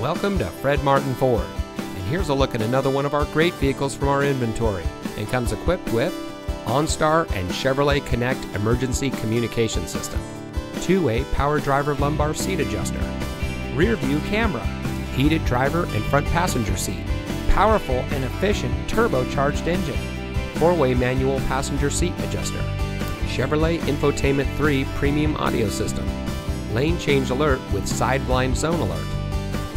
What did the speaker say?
Welcome to Fred Martin Ford. And here's a look at another one of our great vehicles from our inventory and comes equipped with OnStar and Chevrolet Connect emergency communication system, two-way power driver lumbar seat adjuster, rear view camera, heated driver and front passenger seat, powerful and efficient turbocharged engine, four-way manual passenger seat adjuster, Chevrolet Infotainment 3 premium audio system, lane change alert with side blind zone alert,